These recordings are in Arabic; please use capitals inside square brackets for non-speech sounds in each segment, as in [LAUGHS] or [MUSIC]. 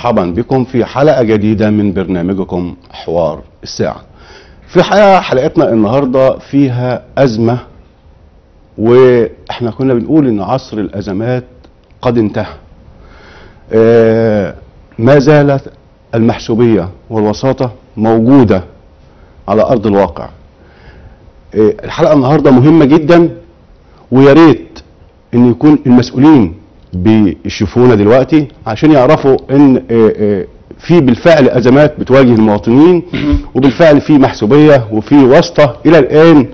مرحبا بكم في حلقة جديدة من برنامجكم حوار الساعة. في حقيقة حلقتنا النهاردة فيها أزمة وإحنا كنا بنقول إن عصر الأزمات قد انتهى. آه، ما زالت المحسوبية والوساطة موجودة على أرض الواقع. آه، الحلقة النهاردة مهمة جدا ويا ريت إن يكون المسؤولين بيشوفونا دلوقتي عشان يعرفوا إن آه، آه، في بالفعل أزمات بتواجه المواطنين وبالفعل في محسوبية وفي واسطة إلى الآن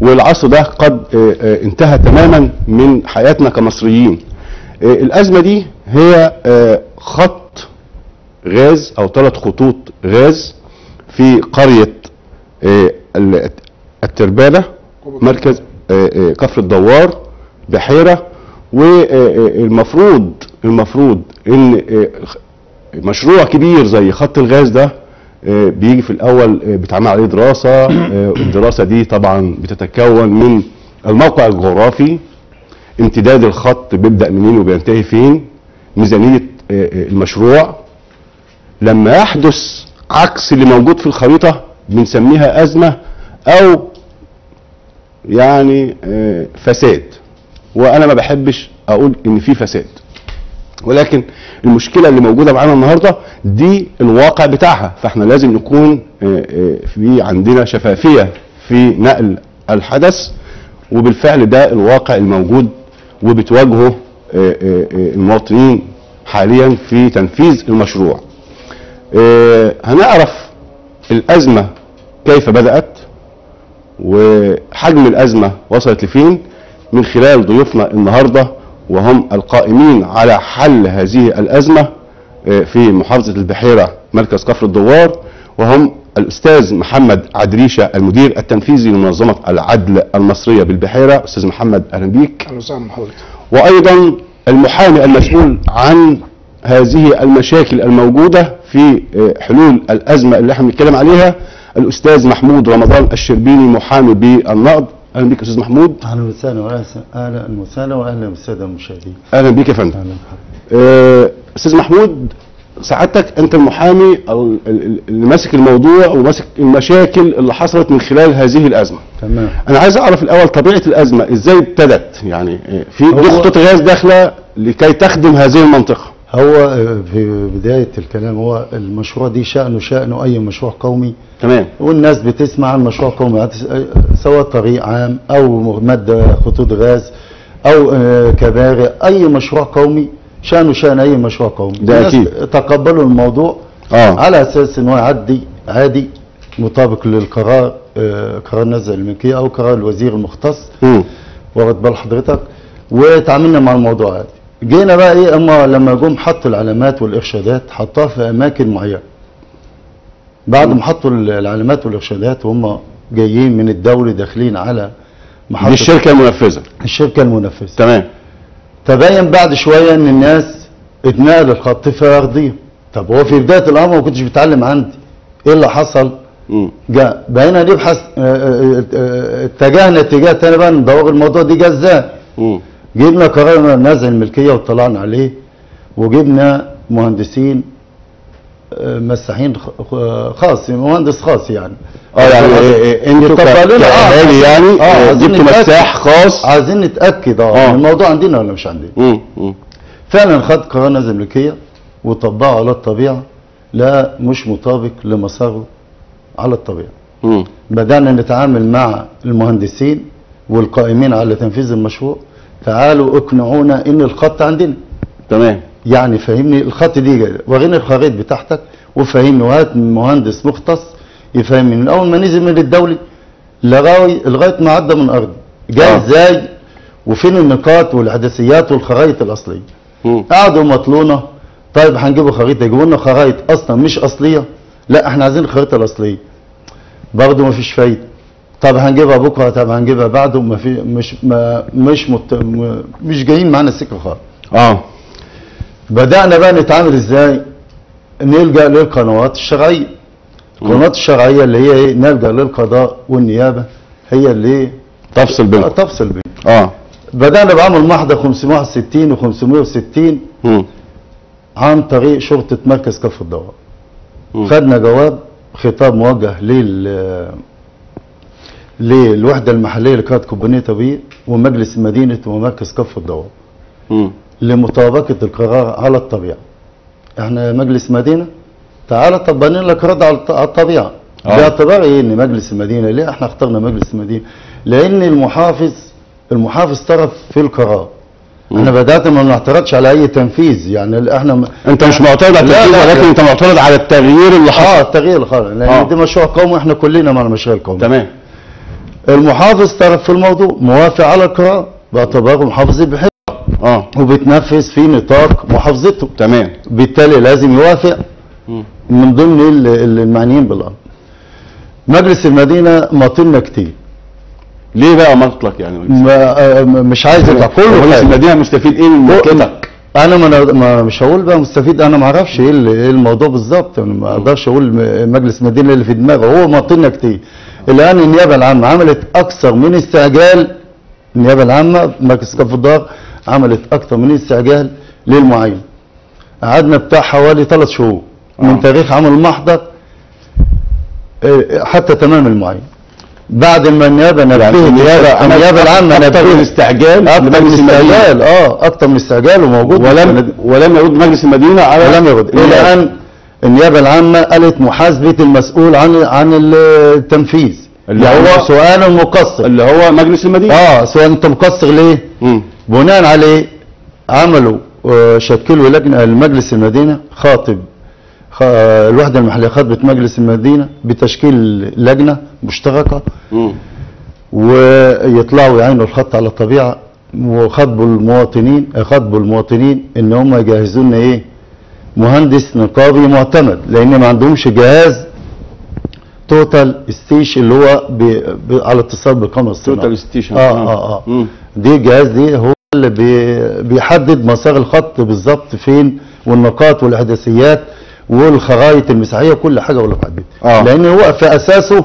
والعصر ده قد آه، انتهى تماما من حياتنا كمصريين. الأزمة دي هي خط غاز أو ثلاث خطوط غاز في قرية ال- التربانة مركز كفر الدوار بحيرة والمفروض المفروض إن آه، مشروع كبير زي خط الغاز ده آه، بيجي في الأول آه، بيتعمل عليه دراسة الدراسه دي طبعا بتتكون من الموقع الجغرافي امتداد الخط بيبدأ منين وبينتهي فين ميزانية المشروع. لما يحدث عكس اللي موجود في الخريطة بنسميها أزمة أو يعني فساد. وأنا ما بحبش أقول إن في فساد. ولكن المشكلة اللي موجودة معانا النهارده دي الواقع بتاعها. فإحنا لازم نكون آه، آه، في عندنا شفافية في نقل الحدث وبالفعل ده الواقع الموجود وبتواجهه آه، المواطنين حاليا في تنفيذ المشروع. هنعرف الأزمة كيف بدأت وحجم الأزمة وصلت لفين من خلال ضيوفنا النهارده وهم القائمين على حل هذه الأزمة آه، في محافظة البحيرة مركز كفر الدوار وهم الأستاذ محمد عدريشة المدير التنفيذي لمنظمة العدل المصرية بالبحيرة. أستاذ محمد أهلا بيك. أهلا وسهلا وأيضا المحامي المسؤول عن هذه المشاكل الموجودة في آه، حلول الأزمة اللي إحنا بنتكلم عليها الأستاذ محمود رمضان الشربيني محامي بالنقض أهلا يا أستاذ محمود. أهلا وسهلا أهلا وسهلا وأهلا بالساده المشاهدين أهلا بيك يا فندم. أهلا آه، أستاذ محمود سعادتك أنت المحامي ال- ال- اللي ماسك الموضوع وماسك المشاكل اللي حصلت من خلال هذه الأزمة. تمام. أنا عايز أعرف الأول طبيعة الأزمة إزاي ابتدت؟ يعني آه، في دي خطوط غاز داخلة لكي تخدم هذه المنطقة. هو آه، في بداية الكلام هو المشروع دي شانه شانه أي مشروع قومي. تمام. والناس بتسمع عن مشروع قومي آه، سواء طريق عام أو مادة خطوط غاز أو آه، كباري أي مشروع قومي شانه شأن أي مشروع قومي. ده الناس أكيد. تقبلوا الموضوع آه. على أساس إن هو يعدي عادي مطابق للقرار آه، قرار نزع الملكية أو قرار الوزير المختص. واخد بال حضرتك وتعاملنا مع الموضوع عادي. جينا بقى إيه أما لما جم حطوا العلامات والإرشادات حطوها في أماكن معينة. بعد ما حطوا العلامات والإرشادات وهم جايين من الدوري داخلين على محطة دي الشركة المنفذة. الشركة المنفذة. تمام. تبين بعد شوية إن الناس اتنقل الخط في أرضية. طب هو في بداية الأمر ما كنتش بتعلم عندي. إيه اللي حصل؟ مم. جاء بقينا نبحث آه، آه، آه، اتجهنا اتجاه تاني بقى ندور الموضوع دي جه إزاي. جبنا قرار نزع الملكيه واطلعنا عليه وجبنا مهندسين آه، مساحين خاص مهندس خاص يعني آه يعني إيه إيه إنتوا آه، كأهالي يعني آه، آه، جبتوا. مساح خاص عايزين نتأكد آه الموضوع عندنا ولا مش عندنا مم. مم. فعلا خد قرار نزع الملكيه وطبقه على الطبيعة لا مش مطابق لمساره على الطبيعة مم. بدأنا نتعامل مع المهندسين والقائمين على تنفيذ المشروع تعالوا اقنعونا إن الخط عندنا. تمام. يعني فهمني الخط دي. وريني الخريط بتاعتك وفهمني وهات مهندس مختص يفهمني. من أول ما نزل من الدولي لغايه لغاية ما عدى من ارضي جاي آه. إزاي؟ وفين النقاط والحدثيات والخرائط الأصلية؟ مم. قعدوا مطلونا. طيب هنجيبوا خريطة؟ يجيبوا لنا خرائط أصلا مش أصلية؟ لا إحنا عايزين الخريطة الأصلية. برضه ما فيش فايدة. طب هنجيبها بكرة طب هنجيبها بعده ما في مش ما مش مت مش جايين معانا السكة خالص. آه. بدأنا بقى نتعامل إزاي؟ نلجأ للقنوات الشرعية. القنوات الشرعية اللي هي إيه؟ نلجأ للقضاء والنيابة. هي اللي تفصل بينهم تفصل بين آه. بدأنا بعمل محضر 561 و560 مم. عن طريق شرطة مركز كف الدوار مم. خدنا جواب خطاب موجه لل للوحدة المحلية كومبانيه تبيع ومجلس مدينة ومركز كف الدوار مم. لمطابقة القرار على الطبيعة. إحنا مجلس مدينة تعالى طبقنا لك رد على الط- على الطبيعة. آه. باعتبار إيه إن مجلس المدينة ليه إحنا اخترنا مجلس المدينة لأن المحافظ المحافظ طرف في القرار. إحنا بدأت ما بنعترضش على أي تنفيذ يعني إحنا م- أنت مش معترض على التنفيذ ولكن. أنت معترض على التغيير اللي آه حصل. التغيير القرار لأن آه. دي مشروع قومي إحنا كلنا مع المشاريع القومية. تمام. المحافظ طرف في الموضوع موافق على القرار باعتباره محافظ بحق آه. وبتنفذ في نطاق محافظته. تمام. بالتالي لازم يوافق مم. من ضمن ال- ال- المعنيين بالامر مجلس المدينة ماطلنا كتير. ليه بقى مطلق يعني؟ ما آه، م- مش عايز يبقى [LAUGHS] كله مجلس. المدينة مستفيد إيه من ملكتك أنا ما مش هقول بقى مستفيد أنا ما أعرفش إيه إيه الموضوع بالظبط. أنا ما أقدرش أقول م- مجلس المدينة اللي في دماغه. هو ماطلنا كتير. الآن النيابة العامة عملت أكثر من استعجال. النيابة العامة مركز كف الدار عملت أكثر من استعجال للمعين. قعدنا بتاع حوالي ثلاث شهور من آه. تاريخ عمل المحضر آه، حتى تمام المعين. بعد ما النيابة نبهت النيابة النيابة العامة من نبهت استعجال أكتر من. استعجال آه أكتر من استعجال وموجود. ولم ولم يرد مجلس المدينة على ولم يرد. إلى الآن النيابة العامة قالت محاسبة المسؤول عن عن التنفيذ اللي اللي هو- سؤال مقصر اللي هو مجلس المدينة آه سؤال انت مقصر ليه؟ مم. بناء عليه عملوا آه، شكلوا لجنة المجلس المدينة خاطب آه، الوحدة المحلية خاطبت مجلس المدينة بتشكيل لجنة مشتركة مم. ويطلعوا يعينوا الخط على الطبيعة وخاطبوا المواطنين خاطبوا المواطنين إن هم يجهزوا لنا إيه مهندس نقابي معتمد لأن ما عندهمش جهاز total station اللي هو ب... ب... على اتصال بالقمر الصناعي total station آه آه. آه مم. دي الجهاز دي هو اللي بي... بيحدد مسار الخط بالظبط فين والنقاط والأحداثيات والخرائط المساحية كل حاجة ولا بحدد آه. لأن هو في أساسه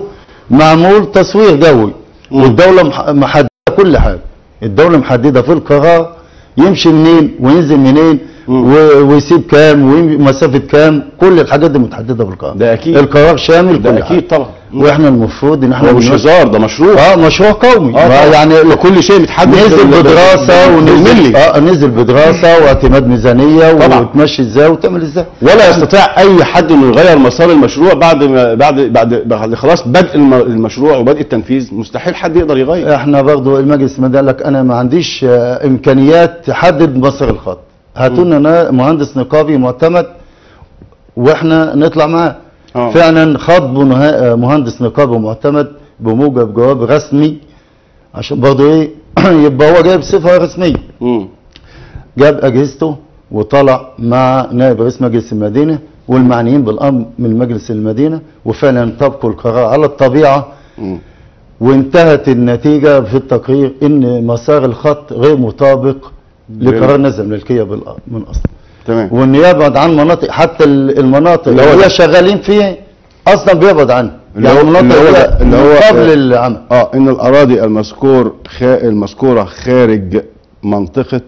معمول تصوير جوي. مم. والدولة مح- محددة كل حاجة. الدولة محددة في القرار يمشي منين وينزل منين. ويسيب كام ومسافه كام كل الحاجات دي متحدده بالقرار ده أكيد. القرار شامل ده كل أكيد طبعا. وإحنا المفروض إن إحنا مش هزار ده مشروع. آه مشروع قومي. ما طبعا. يعني كل شيء متحدد نزل بدراسة ونزل. آه نزل بدراسة واعتماد ميزانية طبعا. وتمشي إزاي وتعمل إزاي. ولا يستطيع أي حد إنه يغير مسار المشروع بعد ما بعد بعد بعد خلاص بدء الم- المشروع وبدء التنفيذ. مستحيل حد يقدر يغير. إحنا برضو المجلس المدني قال لك أنا ما عنديش آه، إمكانيات تحدد مسار الخط هاتوا لنا مهندس نقابي معتمد وإحنا نطلع معاه آه. فعلا خاطبوا مهندس نقابي معتمد بموجب جواب رسمي عشان برضو إيه [CLEARS THROAT] يبقى هو جايب صفة رسمية. جاب أجهزته وطلع مع نائب رئيس مجلس المدينة والمعنيين بالأمر من مجلس المدينة وفعلا طبقوا القرار على الطبيعة. وانتهت النتيجة في التقرير إن مسار الخط غير مطابق لقرار نزل الملكيه من أصل. تمام. وان يبعد عن مناطق حتى ال- المناطق اللي هو. شغالين فيها أصلا بيبعد عنها. اللي يعني هو- المناطق اللي هو اللي, اللي هو- قبل العمل. آه إن الأراضي المذكور خا... المذكورة خارج منطقة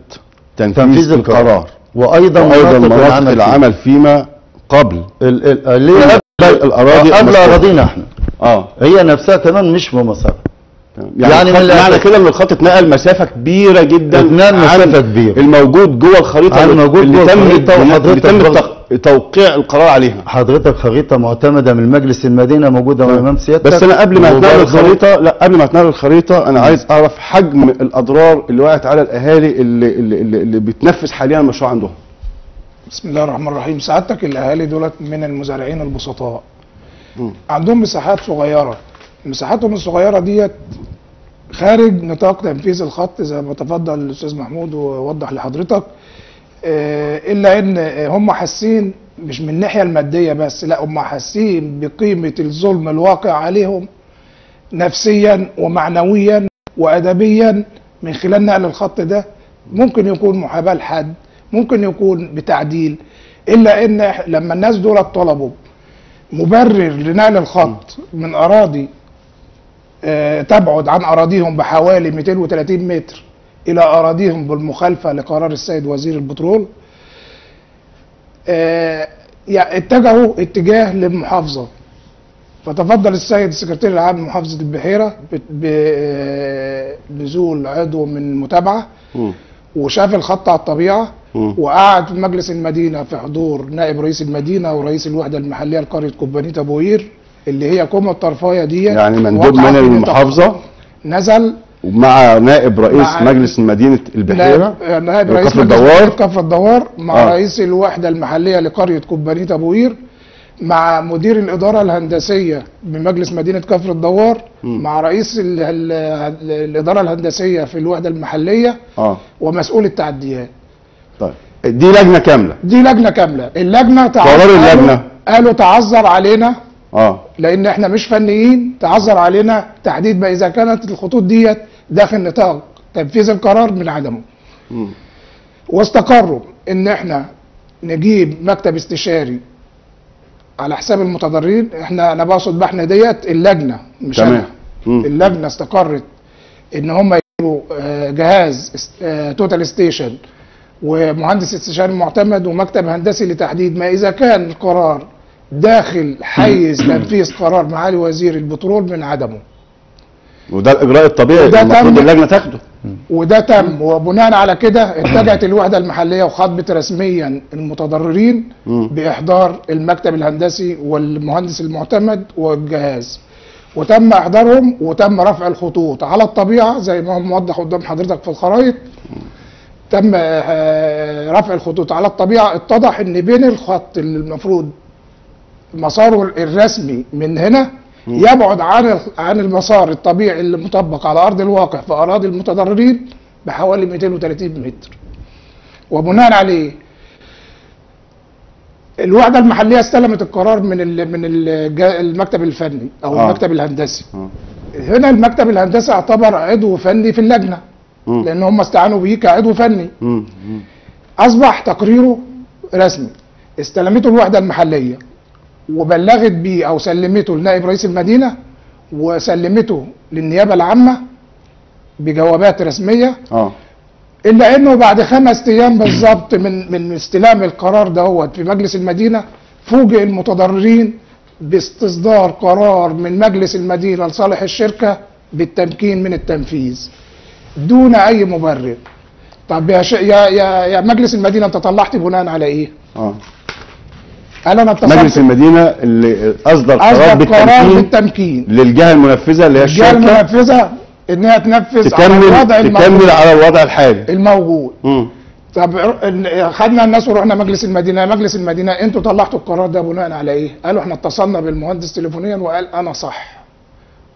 تنفيذ, تنفيذ القرار. القرار. وأيضا وأيضا مناطق مناطق العمل, العمل فيما قبل. ال- ال- اللي هي قبل الأراضي قبل. أراضينا إحنا. آه. هي نفسها كمان مش بمسار يعني, يعني من معنى كده إن الخط اتنقل مسافة كبيرة جدا اتنقل عن مسافة كبيرة. الموجود جوه الخريطة الموجود اللي جوه تم الخريطة اللي تم التق- توقيع القرار عليها. حضرتك خريطة معتمدة من مجلس المدينة موجودة إمام سيادتك بس أنا قبل ما أتنقل الخريطه لا قبل ما أتنقل الخريطة أنا عايز أعرف حجم الأضرار اللي وقعت على الأهالي اللي اللي, اللي, اللي بتنفذ حاليا المشروع عندهم. بسم الله الرحمن الرحيم. سعادتك الأهالي دولت من المزارعين البسطاء. عندهم مساحات صغيرة. مساحاتهم الصغيرة ديت خارج نطاق تنفيذ الخط زي ما تفضل الأستاذ محمود ووضح لحضرتك. آه، إلا إن هم حاسين مش من الناحية المادية بس لا هم حاسين بقيمة الظلم الواقع عليهم نفسيا ومعنويا وادبيا من خلال نقل الخط ده. ممكن يكون محاباة لحد ممكن يكون بتعديل. إلا إن لما الناس دول طلبوا مبرر لنقل الخط من أراضي تبعد عن أراضيهم بحوالي 230 متر إلى أراضيهم بالمخالفة لقرار السيد وزير البترول. آه، اتجهوا اتجاه للمحافظة. فتفضل السيد السكرتير العام ب- ب- بنزول عضو من المتابعه مم. وشاف الخط على الطبيعة. مم. وقعد في مجلس المدينة في حضور نائب رئيس المدينة ورئيس الوحدة المحلية لقريه كومبانية أبو قير. اللي هي كوم الطرفاية دي يعني مندوب من. المحافظة نزل ومع نائب رئيس مع- مجلس مدينة البحيرة نائب نائب رئيس مجلس الدوار. كفر الدوار مع آه. رئيس الوحدة المحلية لقرية كومبانية أبو قير مع مدير الإدارة الهندسية بمجلس مدينة كفر الدوار مع رئيس ال ال الإدارة الهندسية في الوحدة المحلية آه ومسؤول التعديات طيب دي لجنة كاملة دي لجنة كاملة اللجنة تعذر قرار. قالوا, قالوا تعذر علينا آه لأن إحنا مش فنيين تعذر علينا تحديد ما إذا كانت الخطوط ديت داخل نطاق تنفيذ القرار من عدمه مم. واستقروا إن إحنا نجيب مكتب استشاري على حساب المتضررين إحنا أنا بقصد بحنا ديت اللجنة مش تمام. أنا. اللجنة استقرت إن هم يجيبوا آه، جهاز آه، total station ومهندس استشاري معتمد ومكتب هندسي لتحديد ما إذا كان القرار داخل حيز تنفيذ قرار معالي وزير البترول من عدمه. وده الإجراء الطبيعي وده المفروض اللجنة تاخده. وده تم. وبناء على كده اتجهت الوحدة المحلية وخاطبت رسميا المتضررين. بإحضار المكتب الهندسي والمهندس المعتمد والجهاز. وتم إحضارهم وتم رفع الخطوط. على الطبيعة زي ما هو موضح قدام حضرتك في الخرائط تم آه، رفع الخطوط. على الطبيعة اتضح إن بين الخط اللي المفروض مساره الرسمي من هنا يبعد عن عن المسار الطبيعي اللي مطبق على أرض الواقع في أراضي المتضررين بحوالي 230 متر وبناء عليه الوحدة المحلية استلمت القرار من ال من ال المكتب الفني أو آه. المكتب الهندسي آه. هنا المكتب الهندسي اعتبر عضو فني في اللجنة مم. لأن هم استعانوا بيه كعضو فني مم. مم. أصبح تقريره رسمي استلمته الوحدة المحلية وبلغت بيه أو سلمته لنائب رئيس المدينة وسلمته للنيابة العامة بجوابات رسمية آه إلا إنه بعد خمس أيام بالظبط من من استلام القرار دهوت في مجلس المدينة فوجئ المتضررين باستصدار قرار من مجلس المدينة لصالح الشركة بالتمكين من التنفيذ دون أي مبرر طب يا. يا يا مجلس المدينة أنت طلعت بناء على إيه؟ آه أنا مجلس اتصلت المدينة اللي أصدر قرار بالتمكين بالتمكين. للجهة المنفذة اللي هي الجهة الشركة. المنفذة إنها تنفذ على تكمل الوضع تكمل الموجود, على الوضع الحالي. الموجود. مم. طب خدنا الناس ورحنا مجلس المدينة. مجلس المدينة أنتوا طلعتوا القرار ده بناء على إيه قالوا إحنا اتصلنا بالمهندس تليفونيا وقال أنا صح.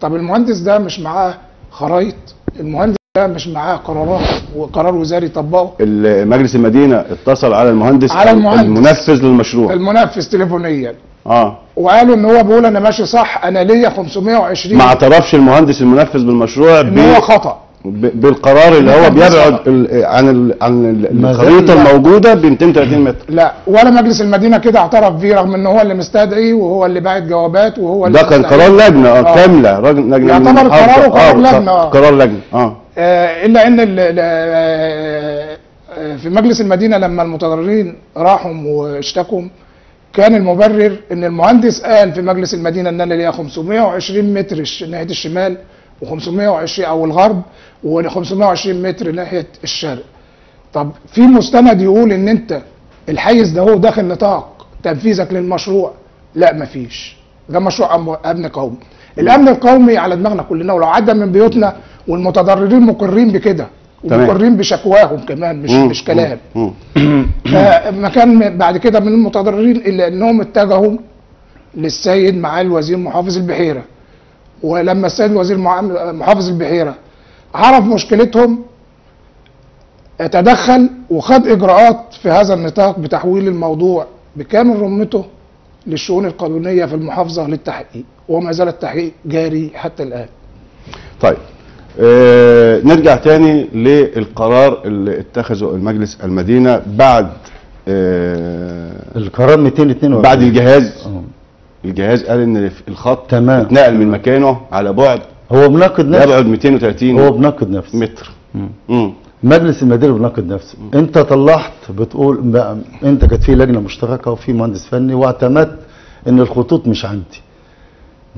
طب المهندس ده مش معاه خرايط؟ المهندس مش معاه قرارات وقرار وزاري يطبقه ال- مجلس المدينة اتصل على المهندس على المهندس. المنفذ للمشروع المنفذ تليفونيا آه وقالوا إن هو بيقول أنا ماشي صح أنا ليا 520 ما اعترفش المهندس المنفذ بالمشروع إن هو خطأ ب- بالقرار اللي هو بيبعد عن ال- عن الخريطة لا. الموجودة ب 230 متر لا ولا مجلس المدينة كده اعترف بيه رغم إن هو اللي مستدعي وهو اللي باعت جوابات وهو اللي ده كان. قرار لجنة آه آه. كاملة راجل لجنة يعتبر. قراره قرار آه، لجنة، آه. قرار لجنة آه آه، إلا إن آه، آه، في مجلس المدينة لما المتضررين راحوا واشتكوا كان المبرر إن المهندس قال في مجلس المدينة إن أنا ليا 520 متر ناحية الشمال و520 أو الغرب و520 متر ناحية الشرق. طب في مستند يقول إن أنت الحيز ده هو داخل نطاق تنفيذك للمشروع. لا مفيش. ده مشروع أمن قومي. الأمن القومي على دماغنا كلنا ولو عدى من بيوتنا والمتضررين مقرين بكده. ومقرين بشكواهم كمان مش مم. مش كلام. فما [CLEARS THROAT] كان بعد كده من المتضررين إلا إنهم اتجهوا للسيد معالي الوزير محافظ البحيرة ولما السيد الوزير معام- محافظ البحيرة عرف مشكلتهم تدخل وخد إجراءات في هذا النطاق بتحويل الموضوع بكامل رمته للشؤون القانونية في المحافظة للتحقيق وما زال التحقيق جاري حتى الآن طيب آه نرجع تاني للقرار اللي اتخذه المجلس المدينة بعد آه القرار 242 بعد الجهاز آه. الجهاز قال إن الخط تمام. اتنقل من مكانه على بعد هو بناقض نفسه يبعد 230 هو بناقض نفسه متر مم. مم. مجلس المدينة بيناقض نفسه أنت طلعت بتقول أنت كانت في لجنة مشتركة وفي مهندس فني واعتمدت إن الخطوط مش عندي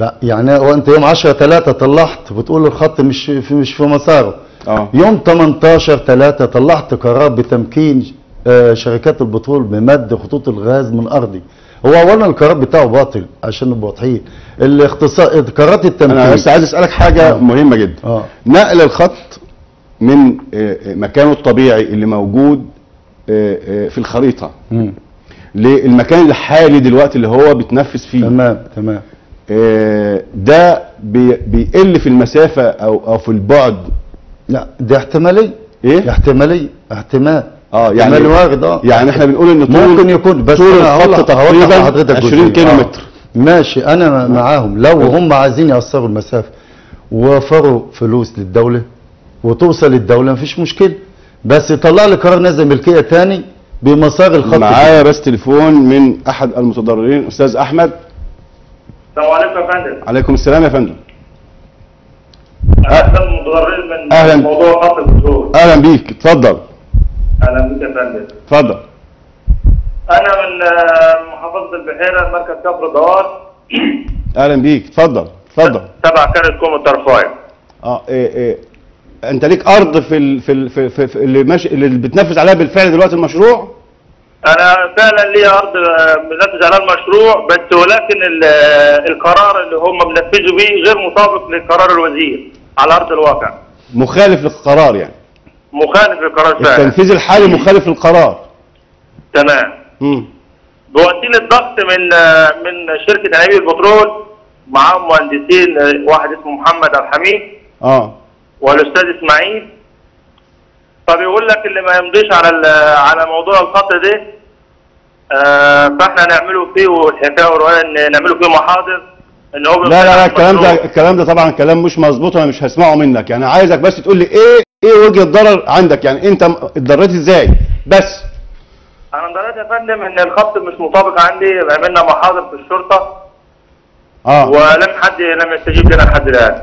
بقى يعني وانت يوم 10 3 طلعت بتقول الخط مش في مش في مساره. آه. يوم 18 3 طلعت قرار بتمكين آه، شركات البترول بمد خطوط الغاز من أرضي. هو اولا القرار بتاعه باطل عشان نبقى واضحين الاختصار قرارات التمكين. أنا بس عايز أسألك حاجة آه. مهمة جدا. آه. نقل الخط من آه، آه، مكانه الطبيعي اللي موجود في الخريطة مم. للمكان الحالي دلوقتي اللي هو بيتنفذ فيه. تمام تمام. ده بي- بيقل في المسافة أو أو في البعد. لا دي احتمالية. إيه؟ احتمالية احتمال. آه يعني احتمال وارد آه. يعني إحنا بنقول إن طول ممكن يكون بس طول الخط تقريبا لحضرتك 20 جزئية. كيلو آه. متر ماشي أنا معاهم. لو هم عايزين يقصروا المسافة ووفروا فلوس للدولة وتوصل للدولة مفيش مشكلة. بس يطلع لي قرار نزل ملكيه تاني بمسار الخط معايا بس تليفون من أحد المتضررين أستاذ أحمد. السلام عليكم يا فندم. عليكم السلام يا فندم. اسلام متضرر من أهلاً. موضوع خط البترول أهلا بيك. اتفضل. أهلا بك يا فندم. اتفضل. أنا من آه، محافظة البحيرة مركز كفر دوار [CLEARS THROAT] أهلا بيك. اتفضل. اتفضل. تبع كانت كوم الطرفايه آه إيه إيه. أنت ليك أرض في ال في ال في, في, في اللي ماشي اللي بتنفذ عليها بالفعل دلوقتي المشروع؟ أنا فعلا لي أرض آه، بنفذ عليها المشروع بس ولكن آه، القرار اللي هم بنفذوا بيه غير مطابق لقرار الوزير على أرض الواقع. مخالف للقرار يعني. مخالف للقرار فعلا. التنفيذ الحالي مخالف للقرار. تمام. امم بوسيلة ضغط من آه، من شركة انابيب البترول معاهم مهندسين آه، واحد اسمه محمد الحميد. آه. والأستاذ إسماعيل. فبيقول لك اللي ما يمضيش على على موضوع الخط ده آه، فاحنا نعمله فيه والحكايه والروايه إن نعمله فيه محاضر إن هو لا لا لا الكلام ده. الكلام ده طبعا كلام مش مظبوط أنا مش هسمعه منك. يعني عايزك بس تقول لي إيه إيه وجه الضرر عندك؟ يعني أنت اتضريت إزاي؟ بس. أنا انضريت يا فندم إن الخط مش مطابق عندي عملنا محاضر في الشرطة. آه. ولم حد لم يستجيب لنا لحد الان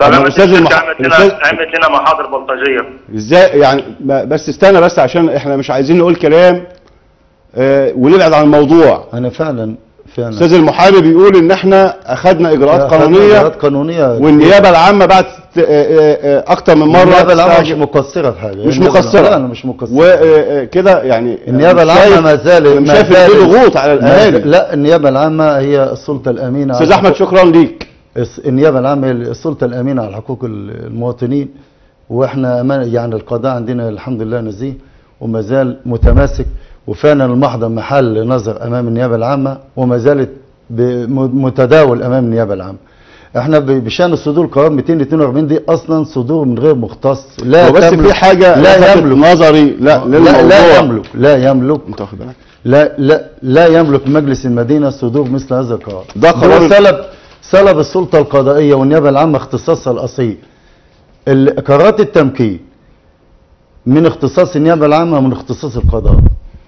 طب الأستاذ الشركة المح- عملت لنا الأستاذ- عملت لنا محاضر بلطجية. إزاي؟ يعني بس استنى بس عشان إحنا مش عايزين نقول كلام آه ونبعد عن الموضوع. أنا فعلا فعلا. أستاذ المحامي بيقول ان إحنا اخذنا إجراءات أخذنا قانونية إجراءات قانونية. والنيابة العامة بعت آه، آه، آه، أكتر من مرة. النيابة العامة مش. مقصرة في حاجة. مش مقصرة. لا، أنا مش مقصرة. وكده يعني النيابة العامة ما زالت مش ما شايف إن في ضغوط على الأهالي. لا النيابة العامة هي السلطة الأمينة أستاذ أحمد شكرا ليك. النيابه العامه السلطة الأمينة على حقوق ال- المواطنين وإحنا يعني القضاء عندنا الحمد لله نزيه وما زال متماسك وفعلا المحضر محل نظر أمام النيابة العامة وما زالت متداول أمام النيابة العامة. إحنا بشأن صدور قرار 242 دي أصلا صدور من غير مختص لا بس تملك- في حاجة لا يملك. نظري لا لا لا يملك لا يملك. انت واخد بالك؟ لا لا لا يملك مجلس المدينة صدور مثل هذا القرار. ده قرار- سلب السلطة القضائية والنيابة العامة اختصاصها الأصيل. ال- قرارات التمكين من اختصاص النيابة العامة ومن اختصاص القضاء.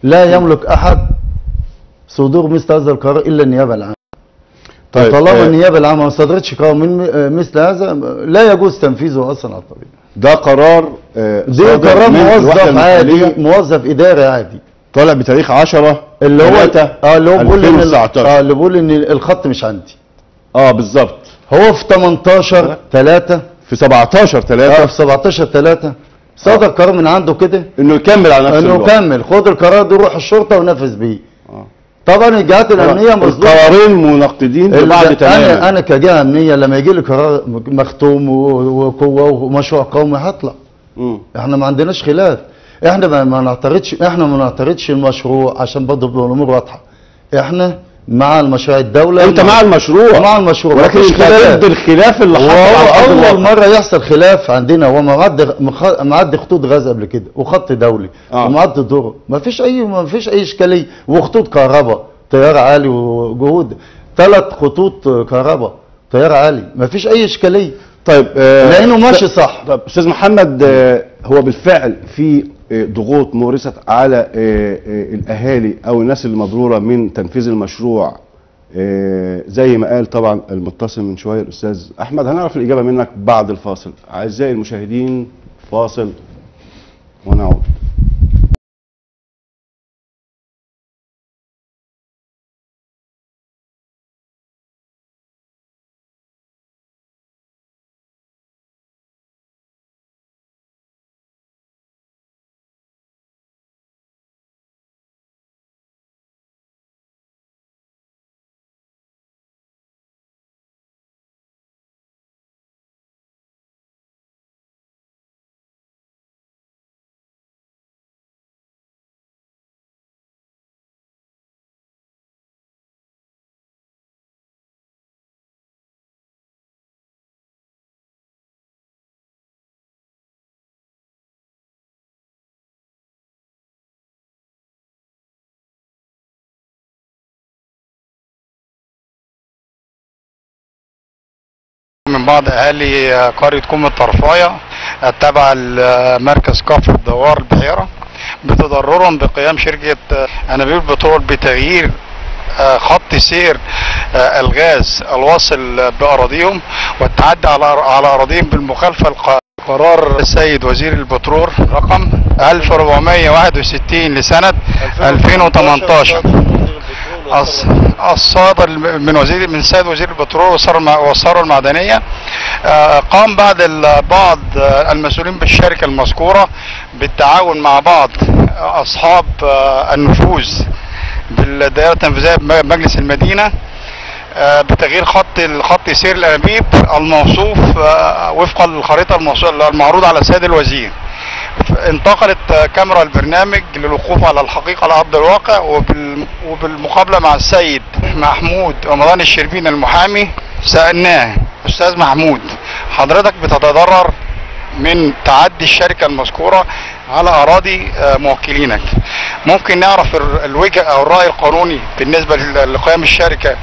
لا يملك أحد صدور مثل هذا القرار إلا النيابة العامة. طيب طالما آه، النيابة العامة ما صدرتش قرار من مثل هذا لا يجوز تنفيذه أصلا على الطبيعة. ده قرار آه، صادر قرار من موظف عادي موظف إداري عادي. طالع بتاريخ 10 اللي هو 3 آه اللي هو بيقول إن ال- 2019 آه اللي بيقول إن الخط مش عندي. آه بالظبط. هو في 18 3 في 17 آه 3 في 17 3 صدر قرار من عنده كده؟ إنه يكمل على نفس إنه الوضع كمل خد القرار ده روح الشرطة ونفذ بيه. آه. طبعا الجهات الأمنية مصدومه القرارين منقضين لبعض أنا تماما. أنا كجهة أمنية لما يجي لي قرار مختوم وقوة ومشروع قومي هطلع. إحنا ما عندناش خلاف. إحنا ما, نعترضش إحنا ما نعترضش المشروع عشان برضه الأمور واضحة. إحنا مع المشروع الدولة أنت مع المشروع؟ مع المشروع. ولكن انت. ضد الخلاف اللي حصل اول مرة يحصل خلاف عندنا هو معدي معدي خطوط غاز قبل كده وخط دولي آه. ومعدي طرق ما فيش اي ما فيش أي إشكالية. وخطوط كهرباء تيار عالي وجهود. ثلاث خطوط كهرباء تيار عالي. ما فيش أي إشكالية. طيب آه، لأنه ماشي صح. طب أستاذ محمد آه، هو بالفعل في ضغوط مورست على آه، آه، الأهالي أو الناس اللي مضروره من تنفيذ المشروع زي ما قال طبعا المتصل من شوية الأستاذ أحمد. هنعرف الإجابة منك بعد الفاصل. أعزائي المشاهدين فاصل ونعود. من بعض أهالي قرية كوم الطرفايه التابعه لمركز كفر الدوار البحيرة بتضررهم بقيام شركة أنابيب البترول بتغيير آه، خط سير آه، الغاز الواصل بأراضيهم والتعدي على على أراضيهم بالمخالفة الق- قرار السيد وزير البترول رقم 1461 لسنة 2018 الص- الصادر من وزير من سيد وزير البترول والثروه الم- والثروه المعدنية. آه، قام بعض بعض المسؤولين بالشركة المذكورة بالتعاون مع بعض أصحاب آه، النفوذ بالدائرة التنفيذية بمجلس المدينة آه، بتغيير خط خط سير الأنابيب الموصوف وفقا للخريطة المعروضة على السيد الوزير. انتقلت كاميرا البرنامج للوقوف على الحقيقة على أرض الواقع وبال- وبالمقابلة مع السيد محمود رمضان الشربين المحامي سألناه أستاذ محمود حضرتك بتتضرر من تعدي الشركة المذكورة على أراضي آه، موكلينك. ممكن نعرف ال- الوجه أو الرأي القانوني بالنسبة لقيام الشركة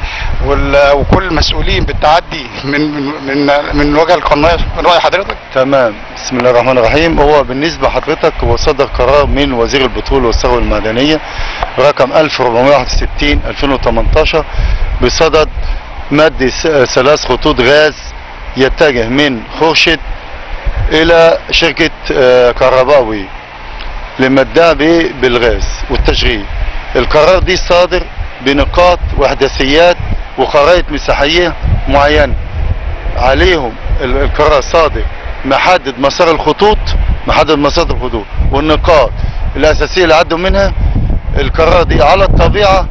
وكل المسؤولين بالتعدي من من من, الوجهه القانونيه من رأي حضرتك؟ تمام. بسم الله الرحمن الرحيم. هو بالنسبة لحضرتك هو صدر قرار من وزير البترول والثروة المعدنية رقم 1461 2018 بصدد مد ثلاث خطوط غاز يتجه من خورشيد إلى شركة آه، كهرباوي لمدها ب- بالغاز والتشغيل. القرار دي صادر بنقاط واحداثيات وخرائط مساحية معينة. عليهم ال- القرار صادر محدد مسار الخطوط محدد مسار الخطوط والنقاط الأساسية اللي عدوا منها. القرار دي على الطبيعة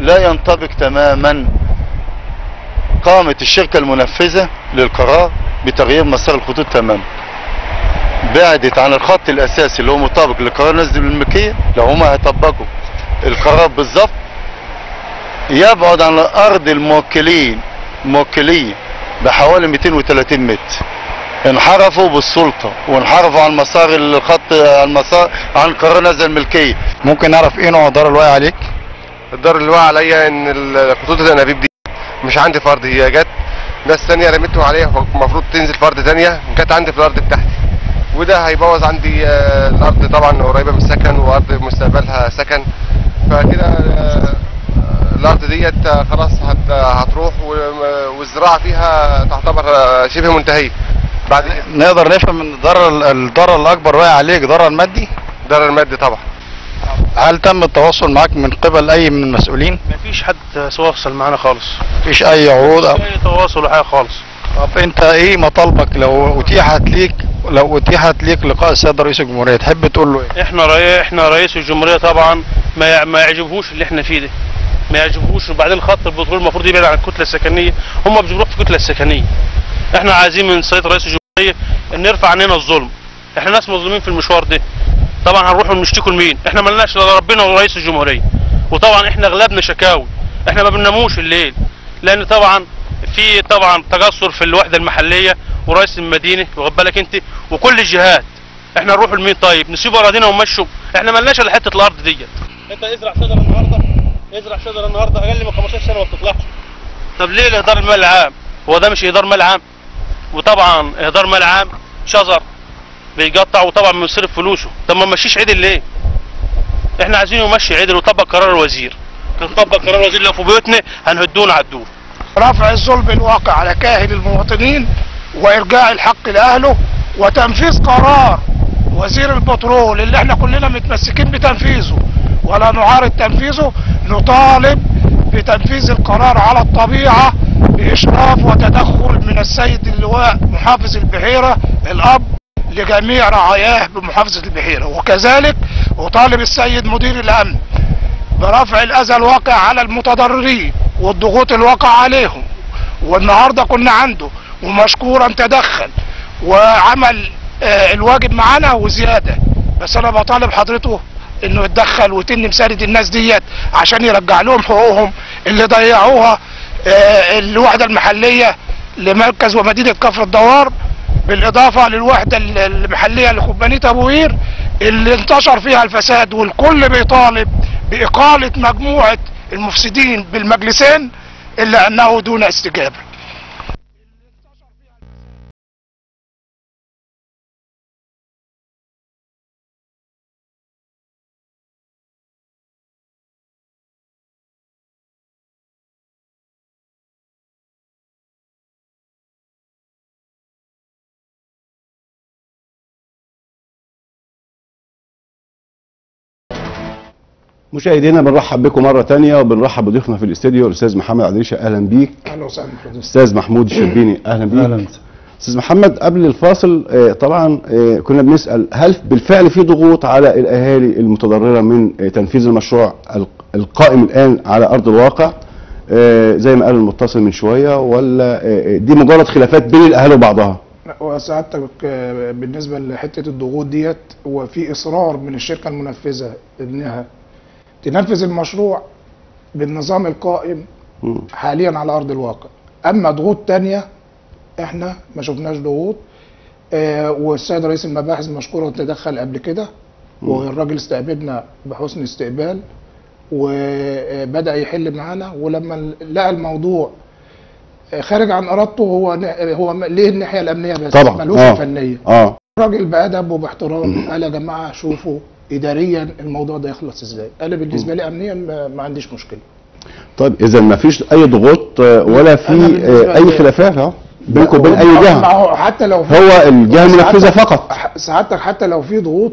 لا ينطبق تماما. قامت الشركة المنفذة للقرار بتغيير مسار الخطوط تماما. بعدت عن الخط الأساسي اللي هو مطابق لقرار نزل الملكية لو هما هيطبقوا. القرار بالظبط يبعد عن أرض الموكلين موكلين بحوالي 230 متر. انحرفوا بالسلطة وانحرفوا عن مسار الخط عن مسار عن قرار نزل الملكية. ممكن نعرف إيه نوع الضرر الواقع عليك؟ الضرر اللي وقع عليا إن الخطوط الأنابيب دي مش عندي فرد هي جت ناس تانية رميته عليها المفروض تنزل فرد تانية جت عندي في الأرض بتاعتي وده هيبوظ عندي آه، الأرض طبعا قريبة من السكن وأرض مستقبلها سكن. فكده آه، الأرض ديت آه، خلاص هت- هتروح و- والزراعة فيها تعتبر شبه منتهية. بعد نقدر نفهم إن الضرر الضرر الأكبر واقع عليك ضرر مادي؟ ضرر مادي طبعا. هل تم التواصل معاك من قبل أي من المسؤولين؟ مفيش حد تواصل معانا خالص. مفيش أي عروض أو- أي تواصل ولا حاجة خالص. طب أنت إيه مطالبك لو أتيحت ليك لو اتيحت ليك لقاء السيد رئيس الجمهورية تحب تقول له إيه؟ إحنا رئي... إحنا رئيس الجمهورية طبعا ما ما يعجبهوش اللي إحنا فيه ده. ما يعجبهوش وبعدين خط البترول المفروض يبعد عن الكتلة السكنية. هم بيجبروك في الكتلة السكنية. إحنا عايزين من سيد رئيس الجمهورية إن يرفع عننا الظلم. إحنا ناس مظلومين في المشوار ده. طبعا هنروح نشتكوا لمين؟ إحنا ملناش إلا ربنا ورئيس الجمهورية. وطبعا إحنا اغلبنا شكاوي. إحنا ما بنناموش الليل. لأن طبعا في طبعا تجسر في الوحدة المحلية. ورئيس المدينة واخد بالك انت؟ وكل الجهات. إحنا نروح لمين طيب؟ نسيب أراضينا ونمشوا. إحنا ملناش الا حتة الأرض ديت. انت ازرع شجرة النهارده. ازرع شجرة النهارده. أقل من 15 سنه ما بتطلعش. طب ليه الإهدار المال العام هو ده مش إهدار مال عام؟ وطبعا إهدار مال عام شجر بيقطع وطبعا بنصرف فلوسه. طب ما نمشيش عدل ليه؟ إحنا عايزين نمشي عدل وطبق قرار الوزير. كان طبق قرار الوزير لو في بيوتنا هنهدونا على الدور. رفع الظلم الواقع على كاهل المواطنين. وارجاع الحق لأهله وتنفيذ قرار وزير البترول اللي إحنا كلنا متمسكين بتنفيذه ولا نعارض تنفيذه نطالب بتنفيذ القرار على الطبيعة بإشراف وتدخل من السيد اللواء محافظ البحيرة الأب لجميع رعاياه بمحافظة البحيرة. وكذلك أطالب السيد مدير الأمن برفع الأذى الواقع على المتضررين والضغوط الواقع عليهم. والنهاردة كنا عنده ومشكورا تدخل. وعمل آه، الواجب معانا وزياده بس أنا بطالب حضرته إنه يتدخل ويتن مساند الناس ديت عشان يرجع لهم حقوقهم اللي ضيعوها آه، الوحدة المحلية لمركز ومدينة كفر الدوار بالإضافة للوحدة ال- المحلية لكوبانيه أبو قير اللي انتشر فيها الفساد والكل بيطالب بإقالة مجموعة المفسدين بالمجلسين إلا أنه دون استجابة. مشاهدينا بنرحب بكم مرة تانية وبنرحب بضيفنا في الاستديو الأستاذ محمد عديشه أهلا بيك. أهلا وسهلا أستاذ محمود الشربيني. [CLEARS THROAT] أهلا بيك. أهلا. أستاذ محمد قبل الفاصل آه، طبعا آه، كنا بنسأل هل بالفعل في ضغوط على الأهالي المتضررة من آه، تنفيذ المشروع الق- القائم الآن على أرض الواقع؟ زي ما قال المتصل من شوية ولا دي مجرد خلافات بين الاهالي وبعضها؟ وسعادتك بالنسبة لحتة الضغوط ديت هو في إصرار من الشركة المنفذة إنها تنفذ المشروع بالنظام القائم. حاليا على أرض الواقع. أما ضغوط تانية إحنا ما شفناش ضغوط. آه والسيد رئيس المباحث مشكورا تدخل قبل كده. والراجل استقبلنا بحسن استقبال. وبدأ يحل معانا. ولما لقى الموضوع آه، خارج عن إرادته هو هو ليه الناحية الأمنية بس؟ طبعا. ملوش آه. الفنية. آه. الراجل بأدب وباحترام. قال يا جماعة شوفوا اداريا الموضوع ده يخلص إزاي؟ أنا بالنسبة لي امنيا ما, عنديش مشكلة. طيب اذا ما فيش أي ضغوط آه، ولا في آه، أي خلافات آه بينكم وبين أي جهة؟ هو حتى لو في هو الجهة المنفذه فقط. سعادتك حتى لو في ضغوط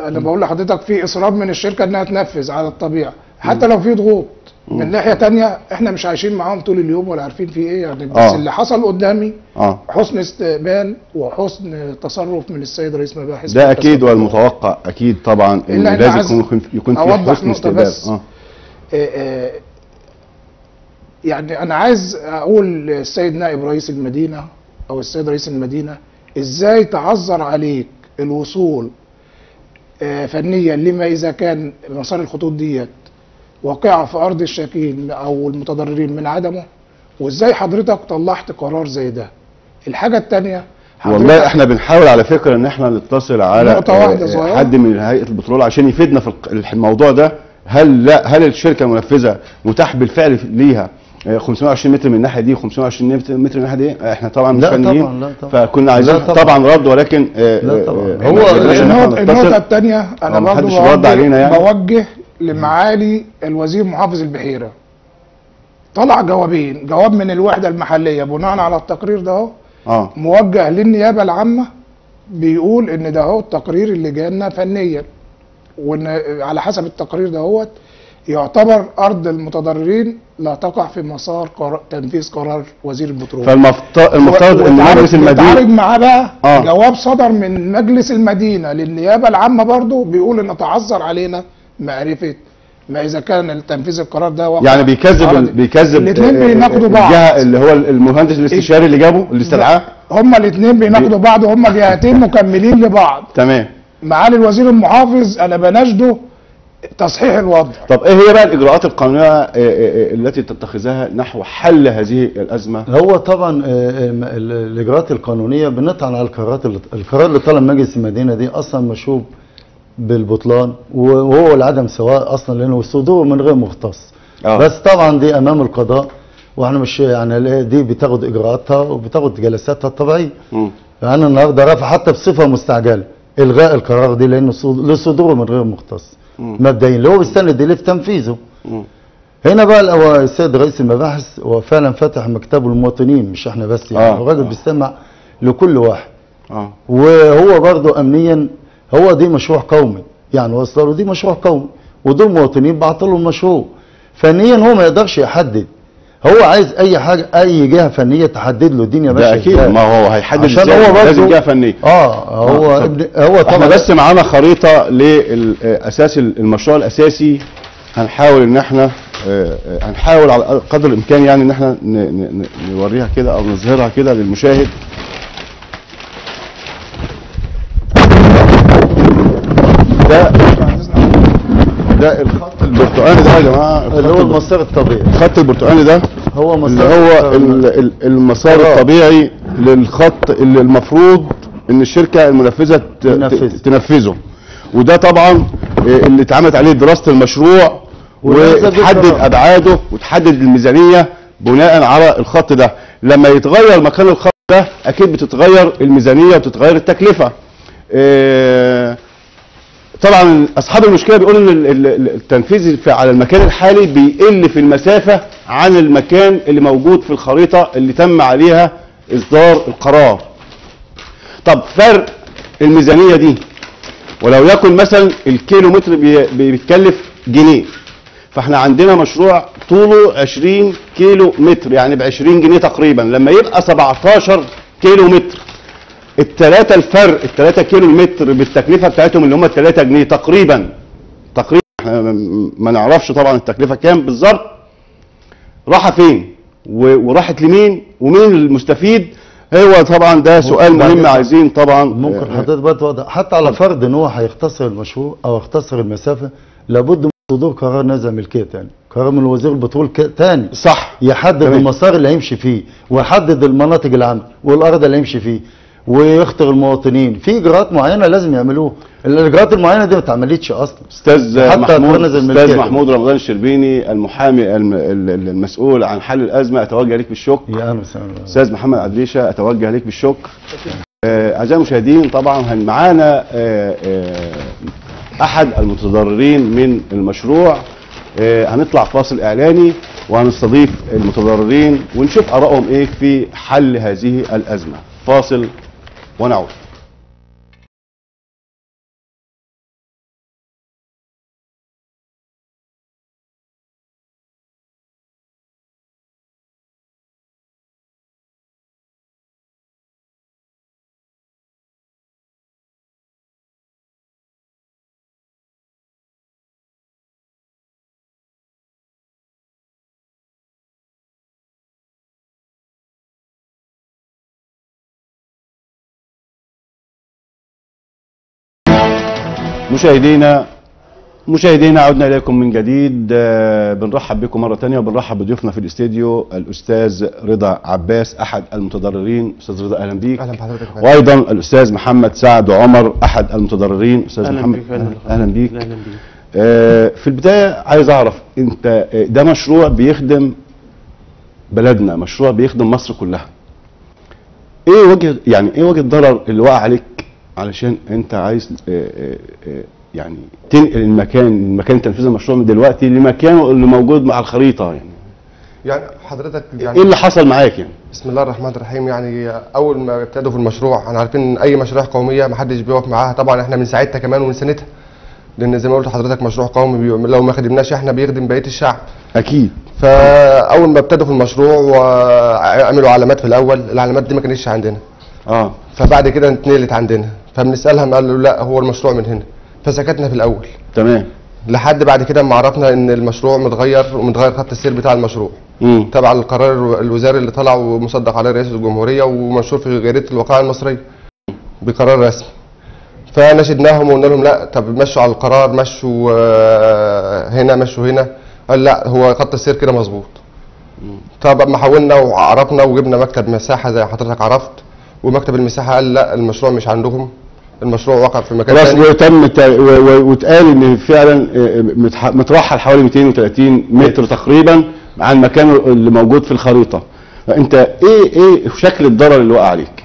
أنا بقول لحضرتك في اصرار من الشركة إنها تنفذ على الطبيعة. حتى لو في ضغوط من ناحية تانية إحنا مش عايشين معاهم طول اليوم ولا عارفين في إيه يعني بس آه. اللي حصل قدامي آه حسن استقبال وحسن تصرف من السيد رئيس مباحث ده أكيد. والمتوقع أكيد طبعا إن لازم يكون يكون في حسن استقبال. آه آه، آه، يعني أنا عايز أقول للسيد نائب رئيس المدينة أو السيد رئيس المدينة إزاي تعذر عليك الوصول آه، فنيا لما إذا كان مسار الخطوط ديت واقعه في أرض الشاكين أو المتضررين من عدمه وإزاي حضرتك طلعت قرار زي ده الحاجة الثانية والله إحنا بنحاول على فكرة إن إحنا نتصل على نقطة واحدة آه، صغيرة. حد من هيئة البترول عشان يفيدنا في الموضوع ده هل لا هل الشركة المنفذه متاح بالفعل ليها آه، 520 متر من الناحية دي 520 متر متر من الناحية دي إحنا طبعا مش لا فنيين طبعا، لا طبعا. فكنا عايزين طبعا. طبعا رد ولكن آه، لا آه، طبعا. آه، هو آه، برضو محدش رد علينا يعني. بوجه لمعالي الوزير محافظ البحيرة. طلع جوابين جواب من الوحدة المحلية. بناء على التقرير ده أهو آه. موجه للنيابة العامة بيقول إن ده هو التقرير اللي جالنا فنيا. وإن على حسب التقرير ده هو يعتبر أرض المتضررين لا تقع في مسار قرار تنفيذ قرار وزير البترول. فالمفترض المفترض إن مجلس المدينة معاه بقى آه. جواب صدر من مجلس المدينة للنيابة العامة برضو بيقول إن تعذر علينا معرفة ما إذا كان تنفيذ القرار ده واقع. يعني بيكذب بيكذب الاثنين آه، بيناقضوا بعض. الجهة اللي هو المهندس الاستشاري اللي جابه اللي استدعاه؟ هما الاثنين بيناقضوا بعض وهما جهتين مكملين لبعض. تمام. معالي الوزير المحافظ أنا بناشده تصحيح الوضع. طب إيه هي بقى الإجراءات القانونية آه، آه، التي تتخذها نحو حل هذه الأزمة؟ هو طبعا ال- الإجراءات القانونية بنطعن على القرارات اللي القرار اللي طلع مجلس المدينة دي أصلا مشوب بالبطلان وهو العدم سواء أصلا لأنه صدور من غير مختص آه. بس طبعا دي أمام القضاء وإحنا مش يعني دي بتاخد إجراءاتها وبتاخد جلساتها الطبيعية. فانا النهارده رافع حتى بصفة مستعجلة إلغاء القرار دي لأنه صد- لصدوره من غير مختص. مبدئيا اللي هو بيستند ليه في تنفيذه. هنا بقى السيد رئيس المباحث هو فعلا فتح مكتبه للمواطنين مش إحنا بس يعني آه. الراجل آه. بيستمع لكل واحد آه وهو برضه امنيا هو دي مشروع قومي. يعني وصلوا دي مشروع قومي. ودول مواطنين بعطلوا المشروع فنيا هو ما يقدرش يحدد. هو عايز أي حاجة أي جهة فنية تحدد له الدنيا ماشية أكيد. ما هو هيحدد عشان هو برضه لازم جهة فنية. آه هو آه، ابن هو إحنا طبعا بس معانا خريطة لأساس المشروع الأساسي. هنحاول إن إحنا آه، آه، هنحاول على قدر الإمكان يعني إن إحنا نوريها كده أو نظهرها كده للمشاهد ده ده الخط البرتقالي ده يا جماعة اللي هو المسار الطبيعي الخط البرتقالي ده هو اللي مسار هو ال- ال- المسار. الطبيعي للخط اللي المفروض إن الشركة المنفذة تنفذه. تنفذه وده طبعا آه، اللي اتعملت عليه دراسة المشروع وتحدد. أبعاده وتحدد الميزانية بناء على الخط ده لما يتغير مكان الخط ده أكيد بتتغير الميزانية وتتغير التكلفة آه، طبعا أصحاب المشكلة بيقولوا إن ال- ال- ال- التنفيذ في- على المكان الحالي بيقل في المسافة عن المكان اللي موجود في الخريطة اللي تم عليها إصدار القرار. طب فرق الميزانية دي ولو يكن مثلا الكيلو متر بي- بي- بيتكلف جنيه فإحنا عندنا مشروع طوله 20 كيلو متر يعني ب 20 جنيه تقريبا لما يبقى 17 كيلو متر التلاتة الفرق التلاتة كيلو المتر بالتكلفة بتاعتهم اللي هم التلاتة جنيه تقريبا تقريبا ما- نعرفش طبعا التكلفة كام بالظبط. راحة فين؟ وراحت لمين؟ ومين المستفيد؟ هو طبعا ده سؤال مهم بعدين عايزين طبعا ممكن آه، حضرتك بقى توضح حتى على فرض إن هو هيختصر المشروع أو يختصر المسافة لابد من صدور قرار نزع ملكيه تاني قرار من وزير البترول تاني. صح. يحدد تمام. المسار اللي هيمشي فيه ويحدد المناطق اللي عنده والأرض اللي هيمشي فيه. ويخطر المواطنين. في إجراءات معينة لازم يعملوها. الإجراءات المعينة دي ما اتعملتش أصلا. أستاذ حتى محمود أستاذ. محمود رمضان الشربيني المحامي الم- ال- ال- المسؤول عن حل الأزمة أتوجه لك بالشكر. يا أنا سامع. أستاذ محمد عدليشة أتوجه لك بالشكر. آه، أعزائي المشاهدين طبعا معانا آه، آه، أحد المتضررين من المشروع. آه، هنطلع فاصل إعلاني وهنستضيف المتضررين ونشوف آرائهم إيه في حل هذه الأزمة. فاصل ونعود مشاهدينا مشاهدينا عدنا إليكم من جديد. آه، بنرحب بكم مرة ثانية وبنرحب بضيوفنا في الاستديو الأستاذ رضا عباس أحد المتضررين. أستاذ رضا أهلا بيك. أهلا بحضرتك. وأيضا الأستاذ محمد سعد عمر أحد المتضررين. أستاذ أهلا محمد بيك، أهلا أهلا بيك. أهلا بيك. آه، في البداية عايز أعرف أنت آه، ده مشروع بيخدم بلدنا مشروع بيخدم مصر كلها. إيه وجه يعني إيه وجه الضرر اللي وقع عليك علشان أنت عايز آه، آه، آه، يعني تنقل المكان مكان تنفيذ المشروع من دلوقتي لمكانه اللي موجود مع الخريطة يعني. يعني حضرتك يعني إيه اللي حصل معاك يعني؟ بسم الله الرحمن الرحيم. يعني أول ما ابتدوا في المشروع إحنا عارفين إن أي مشاريع قومية ما حدش بيقف معاها. طبعا إحنا من ساعتها كمان ومن سنتها لأن زي ما قلت لحضرتك مشروع قومي بي... لو ما خدمناش إحنا بيخدم بقية الشعب. أكيد. فأول ما ابتدوا في المشروع وعملوا علامات في الأول. العلامات دي ما كانتش عندنا. آه. فبعد كده اتنقلت عندنا. فبنسالها قالوا لا هو المشروع من هنا. فسكتنا في الأول. تمام. لحد بعد كده ما عرفنا إن المشروع متغير ومتغير خط السير بتاع المشروع. امم تبع القرار الوزاري اللي طلع ومصدق عليه رئيس الجمهورية ومنشور في جريده الوقائع المصرية بقرار رسمي. فناشدناهم وقلنا لهم لا طب مشوا على القرار مشوا آه، هنا مشوا هنا. قال لا هو خط السير كده مظبوط. طب اما حاولنا وعرفنا وجبنا مكتب مساحة زي حضرتك عرفت. ومكتب المساحة قال لا المشروع مش عندهم. المشروع وقع في مكان خلاص تاني. وتم واتقال إن فعلا آه، متح- مترحل حوالي 230 متر تقريبا عن المكان اللي موجود في الخريطة. فأنت إيه إيه شكل الضرر اللي وقع عليك؟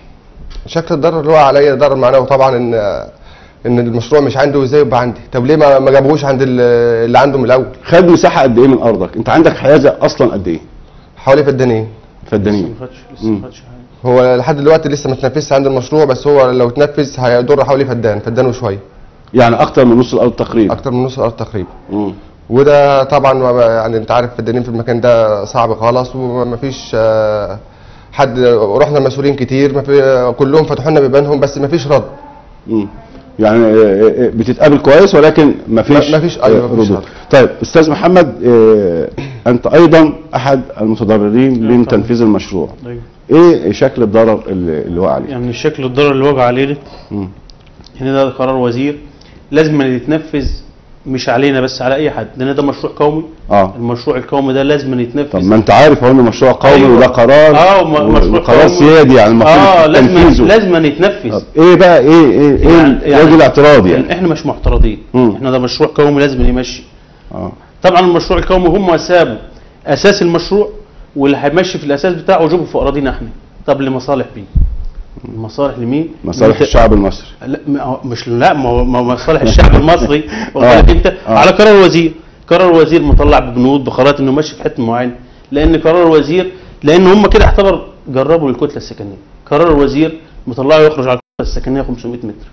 شكل الضرر اللي هو عليا ضرر معنوي طبعا إن إن المشروع مش عندي وازاي يبقى عندي. طب ليه ما ما جابوهوش عند ال- اللي عنده من الأول؟ خد مساحة قد إيه من أرضك؟ أنت عندك حيازة أصلا قد إيه؟ حوالي فدانين فدانين ما خدش لسه ما خدش حاجة. هو لحد دلوقتي لسه ما تنفذش عند المشروع بس هو لو اتنفذ هيضر حوالي فدان فدان وشوية يعني أكتر من نص الأرض تقريبا أكتر من نص الأرض تقريبا. وده طبعا يعني أنت عارف الدنيا في المكان ده صعب خالص ومفيش آه، حد رحنا مسؤولين كتير ما في كلهم فتحوا لنا بيبانهم بس مفيش رد مم. يعني آه، آه، آه، بتتقابل كويس ولكن مفيش ما- مفيش- أيوة، آه، مفيش ردود. رد. طيب أستاذ محمد أنت أيضا أحد المتضررين من طبعا. تنفيذ المشروع أيوة. إيه شكل الضرر اللي وقع عليه يعني شكل الضرر اللي وقع عليه. إن ده قرار وزير لازم يتنفذ مش علينا بس على أي حد لأن ده مشروع قومي آه المشروع القومي ده لازم أن طب يتنفذ ما أنت عارف هو إنه مشروع قومي أيوة. وده قرار آه مشروع قرار قومي. سيادي يعني المفروض آه لازم تنفيذه لازم أن يتنفذ طب إيه بقى إيه إيه إيه يعني- يعني- الاعتراض يعني؟ إحنا مش معترضين. إحنا ده مشروع قومي لازم يمشي. آه. طبعا المشروع القومي هم سابوا أساس المشروع واللي هيمشي في الأساس بتاعه جيبه في اراضينا إحنا. طب لمصالح مين؟ المصالح لمين؟ مصالح الشعب المصري. لا مش لا ما مصالح الشعب المصري. واخد آه. أنت آه. على قرار الوزير. قرار الوزير مطلع ببنود بخرائط إنه ماشي في حتة معينة. لأن قرار الوزير لأن هم كده اعتبر جربوا الكتلة السكنية. قرار الوزير مطلعه يخرج على الكتله السكنية 500 متر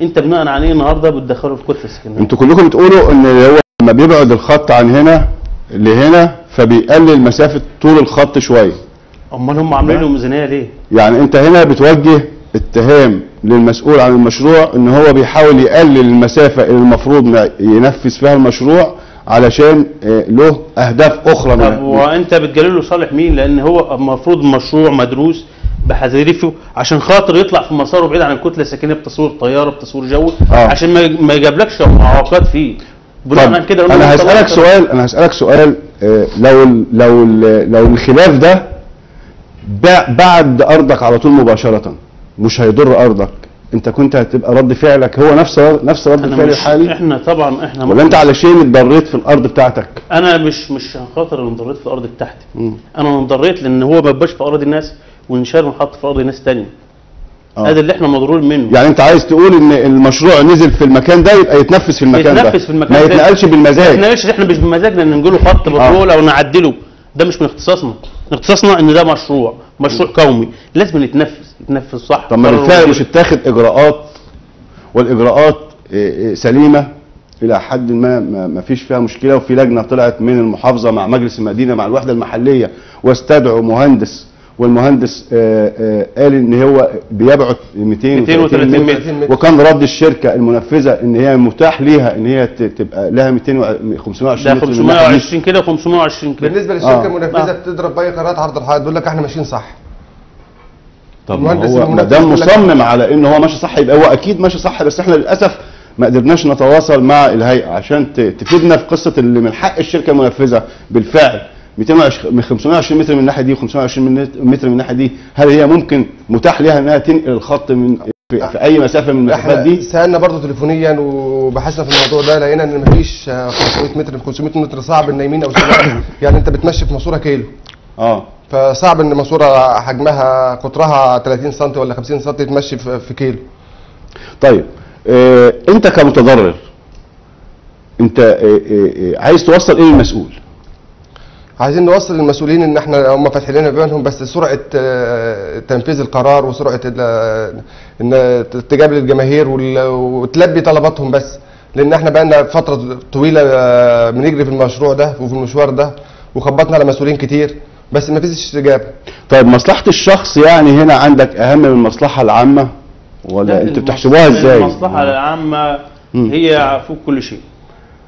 انت بناء على إيه النهارده بتدخله الكتله السكنية أنتوا كلكم بتقولوا ان هو لما بيبعد الخط عن هنا لهنا فبيقلل مسافة طول الخط شوية امال هم عاملين له ميزانية ليه؟ يعني انت هنا بتوجه اتهام للمسؤول عن المشروع ان هو بيحاول يقلل المسافة اللي المفروض ينفذ فيها المشروع علشان آه، له أهداف أخرى طب وانت بتجلل له صالح مين؟ لأن هو المفروض مشروع مدروس بحذافيره عشان خاطر يطلع في مساره بعيد عن الكتلة السكنيه بتصوير طيارة بتصوير جو آه. عشان ما ما يجابلكش معوقات فيه. بناء كده أنا هسألك سؤال أنا هسألك سؤال آه، لو ال لو ال لو الخلاف ده بع- بعد أرضك على طول مباشرة مش هيضر أرضك أنت كنت هتبقى رد فعلك هو نفس نفس رد أنا الفعل الحالي؟ إحنا طبعا إحنا ولا أنت علشان اتضريت في الأرض بتاعتك؟ أنا مش مش خاطر اللي انضريت في الأرض بتاعتي. أنا انضريت لأن هو ما بقاش في ارض الناس. وانشال ونحط في ارض ناس تانية. آه. هذا اللي إحنا مضرورين منه. يعني أنت عايز تقول إن المشروع نزل في المكان ده يبقى يتنفذ في المكان ده. يتنفذ في المكان ما ده. يتنقلش بالمزاج. إحنا مش إحنا مش بمزاجنا إن نقول له خط بترول أو نعدله. ده مش من اختصاصنا. من اختصاصنا إن ده مشروع مشروع قومي لازم يتنفذ يتنفذ صح. طب ما بالفعل. مش اتاخد إجراءات والإجراءات آه، سليمة. إلى حد ما ما ما فيش فيها مشكلة. وفي لجنة طلعت من المحافظة مع مجلس المدينة مع الوحدة المحلية. واستدعوا مهندس والمهندس آه، آه، قال إن هو بيبعد 230 230 متر. وكان رد الشركة المنفذة إن هي متاح ليها إن هي تبقى لها 200 و 520 ده متر من الناحية دي. 520 كده و520 كده بالنسبة للشركة آه. المنفذة آه. بتضرب باي قرارات عرض الحائط تقول لك إحنا ماشيين صح طب ما هو ما دام مصمم على إن هو ماشي صح يبقى هو أكيد ماشي صح بس إحنا للأسف ما قدرناش نتواصل مع الهيئة عشان تفيدنا في قصة اللي من حق الشركة المنفذة بالفعل 220 من 520 متر من الناحيه دي و520 متر من الناحيه دي. هل هي ممكن متاح لها إنها تنقل الخط من في, أي مسافة من المسافات دي؟ سألنا برضه تليفونيا وبحثنا في الموضوع ده لقينا إن مفيش آه، 500 متر 500 متر صعب إن يمين أو [COUGHS] يعني أنت بتمشي في ماسورة كيلو. آه. فصعب إن ماسورة حجمها قطرها 30 سم ولا 50 سم تمشي في كيلو. طيب آه أنت كمتضرر أنت آه آه عايز توصل إيه للمسؤول؟ عايزين نوصل للمسؤولين إن إحنا هم فاتحين لنا بينهم بس سرعة آه، تنفيذ القرار وسرعة ال- إن تجاب للجماهير وتلبي طلباتهم بس. لأن إحنا بقالنا فترة طويلة آه، بنجري في المشروع ده وفي المشوار ده وخبطنا على مسؤولين كتير بس ما فيش استجابة. طيب مصلحة الشخص يعني هنا عندك أهم من المصلحة العامة؟ ولا لا، أنت المص- بتحسبوها إزاي؟ المصلحة العامة. هي فوق كل شيء.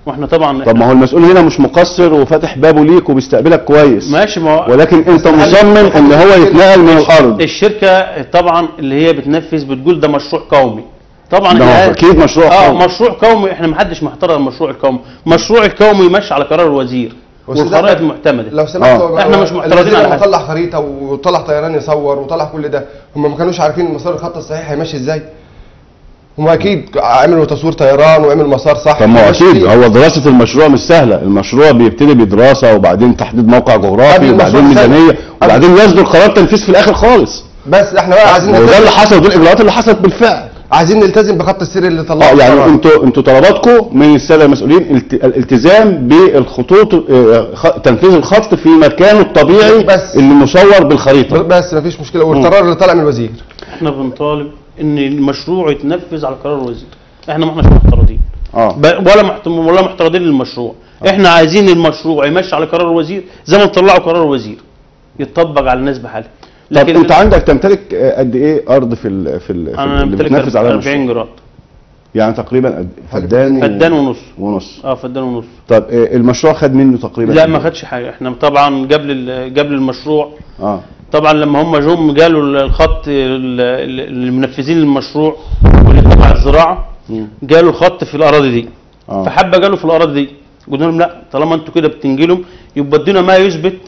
وإحنا طبعا طب ما هو المسؤول هنا مش مقصر وفاتح بابه ليك وبيستقبلك كويس ماشي ما هو ولكن أنت مصمم إن هو يتنقل من الأرض الشركة طبعا اللي هي بتنفذ بتقول ده مشروع قومي طبعا ده هو أكيد مشروع آه قومي. مشروع قومي إحنا ما حدش محترم المشروع القومي المشروع القومي ماشي على قرار الوزير والخرائط معتمدة لو سمحت آه. هو مش معترضين الوزير على حاجة. طلع خريطة وطلع طيران يصور وطلع كل ده هم ما كانوش عارفين مسار الخط الصحيح هيمشي إزاي هم أكيد عملوا تصوير طيران وعملوا مسار صح. طب ما أكيد. هو دراسة المشروع مش سهلة. المشروع بيبتدي بدراسة وبعدين تحديد موقع جغرافي وبعدين ميزانية. وبعدين يصدر قرار تنفيذ في الآخر خالص. بس إحنا بقى عايزين وده اللي حصل ودي الاجراءات اللي حصلت بالفعل. عايزين نلتزم بخط السير اللي طلعه. آه يعني. أنتوا أنتوا طلباتكم من السادة المسؤولين الت- الالتزام بالخطوط آه، تنفيذ الخط في مكانه الطبيعي بس. اللي مصور بالخريطة. بس مفيش مشكلة. والقرار اللي طالع من الوزير. إحنا بنطالب إن المشروع يتنفذ على قرار الوزير. إحنا ما احناش معترضين. آه. ولا ولا معترضين للمشروع. إحنا عايزين المشروع يمشي على قرار الوزير زي ما طلعوا قرار الوزير. يتطبق على الناس بحالها. طب أنت عندك تمتلك آه، قد إيه أرض في ال في, ال في أنا بتنفذ على 40 المشروع جراد. يعني تقريبا فدان فدان ونص. ونص. آه فدان ونص. طب آه، المشروع خد منه تقريبا لا ما إيه؟ خدش حاجة. إحنا طبعا قبل ال- قبل المشروع آه. طبعا لما هم جم قالوا الخط ال- ال- المنفذين للمشروع واللي تبع الزراعة. قالوا الخط في الأراضي دي آه فحبة قالوا في الأراضي دي قلنا لهم لا طالما أنتوا كده بتنجلهم يبقى ادونا ما يثبت.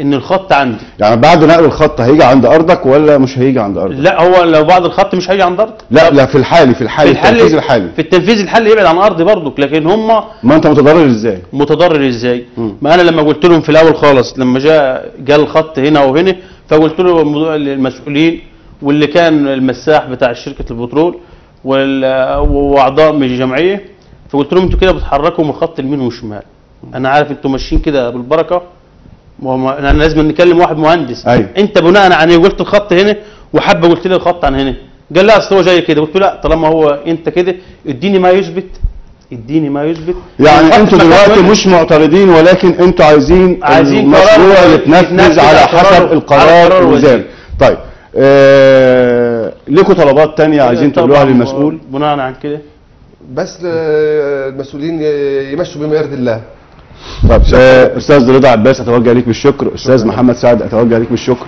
إن الخط عندي. يعني بعد نقل الخط هيجي عند أرضك ولا مش هيجي عند أرضك؟ لا هو لو بعد الخط مش هيجي عند ارض لا لا في الحالي في في الحالي الحل التنفيذ الحالي. في التنفيذ الحل يبعد عن أرضي برضك لكن هم ما أنت متضرر إزاي؟ متضرر إزاي؟ مم. ما أنا لما قلت لهم في الأول خالص لما جاء جاء الخط هنا وهنا فقلت لهم المسؤولين واللي كان المساح بتاع شركة البترول وأعضاء من الجمعية فقلت لهم أنتوا كده بتحركوا من الخط اليمين والشمال أنا عارف أنتوا ماشيين كده بالبركة وما- أنا لازم نكلم واحد مهندس. أيوة. أنت بناء عن إيه قلت الخط هنا وحبه قلت لي الخط عن هنا. قال لا أصل هو جاي كده. قلت له لا طالما هو أنت كده اديني ما يثبت. اديني ما يثبت. يعني أنتوا دلوقتي؟ مش معترضين ولكن أنتوا عايزين عايزين المشروع يتنفذ على على حسب قرار- على القرار قرار الوزاري. طيب آه لكم طلبات تانية عايزين تقولوها للمسؤول؟ بناء عن كده. بس آه، المسؤولين يمشوا بما يرضي الله. طب آه، أستاذ رضا عباس أتوجه ليك بالشكر. أستاذ محمد سعد أتوجه ليك بالشكر.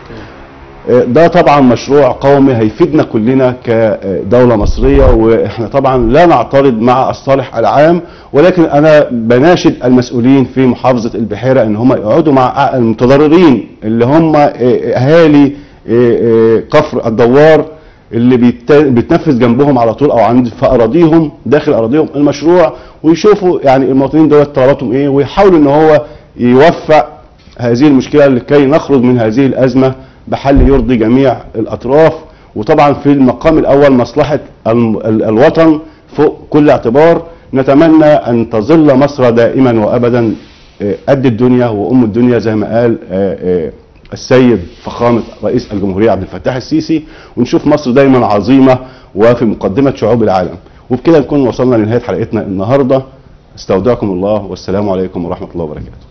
آه، ده طبعا مشروع قومي هيفيدنا كلنا كدولة مصرية وإحنا طبعا لا نعترض مع الصالح العام ولكن أنا بناشد المسؤولين في محافظة البحيرة إن هم يقعدوا مع المتضررين اللي هم آه، أهالي كفر الدوار اللي بيت- بيتنفذ جنبهم على طول أو عند في اراضيهم داخل أراضيهم المشروع ويشوفوا يعني المواطنين دول طلباتهم إيه ويحاولوا إن هو يوفق هذه المشكلة لكي نخرج من هذه الأزمة بحل يرضي جميع الأطراف. وطبعا في المقام الأول مصلحة الوطن فوق كل اعتبار. نتمنى أن تظل مصر دائما وابدا آه، قد الدنيا وأم الدنيا زي ما قال آه، آه، السيد فخامة رئيس الجمهورية عبد الفتاح السيسي ونشوف مصر دايما عظيمة وفي مقدمة شعوب العالم. وبكده نكون وصلنا لنهاية حلقتنا النهاردة. استودعكم الله والسلام عليكم ورحمة الله وبركاته.